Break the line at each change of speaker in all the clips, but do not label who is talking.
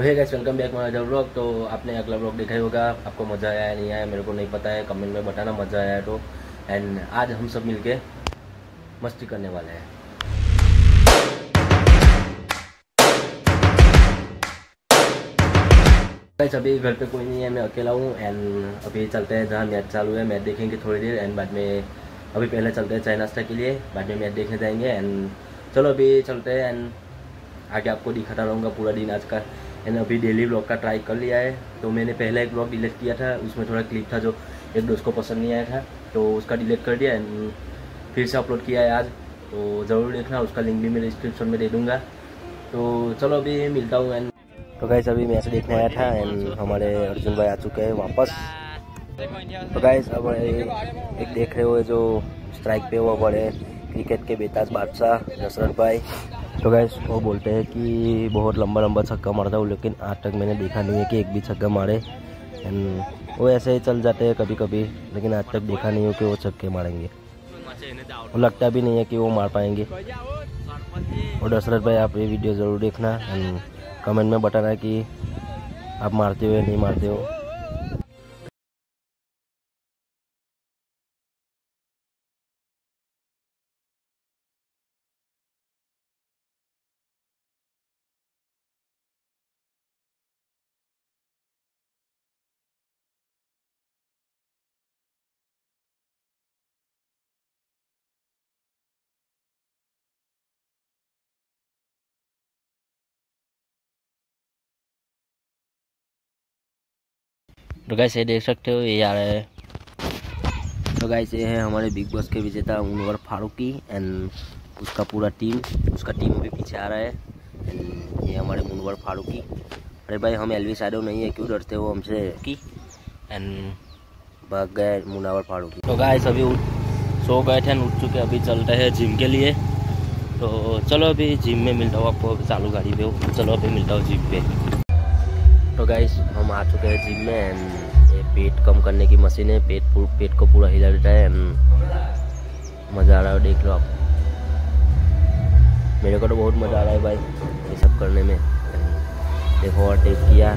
Hey guys welcome back my other blog तो आपने अगला ब्लॉग देखा ही होगा। आपको मज़ा आया या नहीं आया, मेरे को नहीं पता है। कमेंट में बताना, मज़ा आया तो। एंड आज हम सब मिलके मस्ती करने वाले हैं। गाइस अभी घर पे कोई नहीं है, मैं अकेला हूँ। एंड अभी चलते हैं जहाँ मैच चालू है। मैच देखेंगे थोड़ी देर। एंड बाद में अभी पहले चलते हैं चाय नाश्ता के लिए। बाद में मैच देखने जाएँगे। एंड चलो अभी चलते हैं। एंड आगे आपको दिखाता रहूँगा पूरा दिन आज का। एंड अभी डेली ब्लॉग का ट्राई कर लिया है। तो मैंने पहले एक ब्लॉग डिलीट किया था, उसमें थोड़ा क्लिप था जो एक दोस्त को पसंद नहीं आया था तो उसका डिलीट कर दिया एंड फिर से अपलोड किया है आज। तो ज़रूर देखना, उसका लिंक भी मैं डिस्क्रिप्शन में दे दूँगा। तो चलो अभी मिलता हूँ एंड तो गाइस अभी मैच देखने आया था एंड हमारे अर्जुन भाई आ चुके हैं वापस। तो गाइस अब एक देख रहे हो जो स्ट्राइक पे वो बड़े क्रिकेट के बेताज बादशाह दशरथ भाई। तो गैस वो बोलते हैं कि बहुत लंबा लंबा छक्का मारता हूँ लेकिन आज तक मैंने देखा नहीं है कि एक भी छक्का मारे। एंड वो ऐसे ही चल जाते हैं कभी कभी लेकिन आज तक देखा नहीं हो कि वो छक्के मारेंगे। वो लगता भी नहीं है कि वो मार पाएँगे। और दशरथ भाई, आप ये वीडियो ज़रूर देखना। एंड कमेंट में बताना कि आप मारते हो या नहीं मारते हो। तो गैस ये देख सकते हो, ये आ रहा है। तो गैस ये है हमारे बिग बॉस के विजेता उनवर फारूकी एंड उसका पूरा टीम उसका टीम भी पीछे आ रहा है। एंड ये हमारे मुनवर फारूकी। अरे भाई, हम एलवी साइडो नहीं है, क्यों डरते हो हमसे? की? एंड भाग गए मुनावर फारूकी। तो गाइस अभी उठ, सो गए थे उठ चुके अभी चल रहे हैं जिम के लिए। तो चलो अभी जिम में मिलता हूँ आपको चालू गाड़ी पे चलो अभी मिलता हूँ जिम पे। तो गाइस हम आ चुके हैं जिम में एंड ये पेट कम करने की मशीन है। पेट पेट को पूरा हिला देता है एंड मज़ा आ रहा है, देख लो आप। मेरे को तो बहुत मज़ा आ रहा है भाई ये सब करने में। देखो और टेप किया।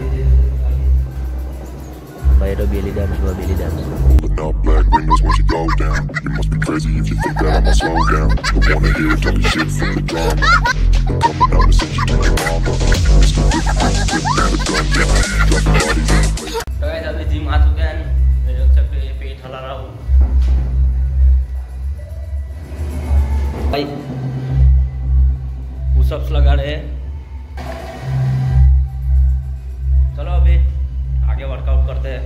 भाई तो बेली डांस हुआ belly dance
Pulling up black windows when she goes down. You must be crazy if you think that I'ma slow down. Don't wanna hear it talking shit from the drama. I'm coming out and send you to your mama. Mr. Whip, whip, whip, never done down. Drop the place.
तो guys अभी gym आ चुके हैं मैं देख सकते हैं पेट हिला रहा हूँ भाई पुशअप्स लगा रहे हैं चलो अभी करते हैं।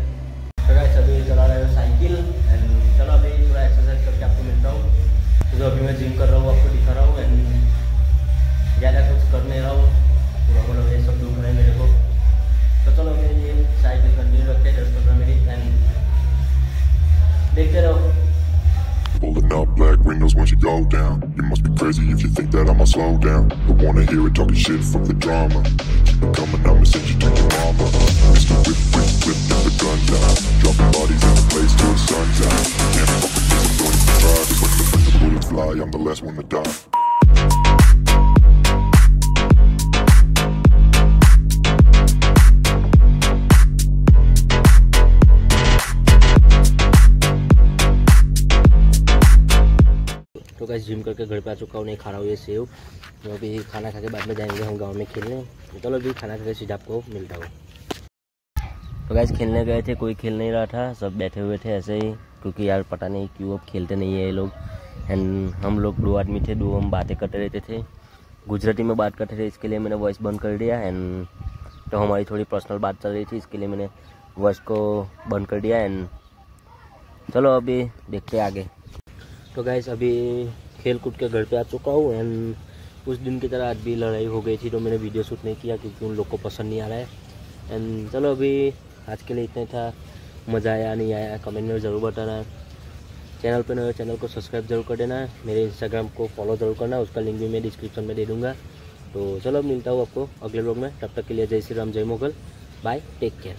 तो गाइस अभी चला रहे हो साइकिल एंड चलो अभी थोड़ा एक्सरसाइज करके आपको मिलता हूँ। तो अभी मैं जिम कर
windows when go down. You must be crazy if you think that I'ma slow down. Don't wanna hear it talking shit from the drama. I'm coming out and send you to your mama. Mr. Whip, whip, whip, never gun down. Dropping bodies
तो कैसे gym करके घर पे आ चुका हूँ, नहीं खा रहा हूँ, ये सेव। तो अभी खाना खा के बाद में जाएँगे हम गाँव में खेलने। चलो तो अभी खाना खा के सीधा आपको मिलता हूँ। तो गैस खेलने गए थे, कोई खेल नहीं रहा था, सब बैठे हुए थे ऐसे ही, क्योंकि यार पता नहीं क्यों अब खेलते नहीं है ये लोग। एंड हम लोग दो आदमी थे, दो हम बातें करते रहते थे। गुजराती में बात करते थे, इसके लिए मैंने वॉइस बंद कर दिया। एंड तो हमारी थोड़ी पर्सनल बात चल रही थी, इसके लिए मैंने वॉइस को बंद कर दिया। एंड चलो अभी देखते आगे। तो गैस अभी खेल कूद के घर पे आ चुका हूँ एंड उस दिन की तरह आज भी लड़ाई हो गई थी तो मैंने वीडियो शूट नहीं किया क्योंकि उन लोग को पसंद नहीं आ रहा है। एंड चलो अभी आज के लिए इतना था। मज़ा आया, नहीं आया कमेंट में ज़रूर बताना। है चैनल पे नए चैनल को सब्सक्राइब ज़रूर कर देना। मेरे इंस्टाग्राम को फॉलो ज़रूर करना, उसका लिंक भी मैं डिस्क्रिप्शन में दे दूँगा। तो चलो मिलता हूँ आपको अगले ब्लॉग में। तब तक के लिए जय श्री राम, जय मोगल। Bye take care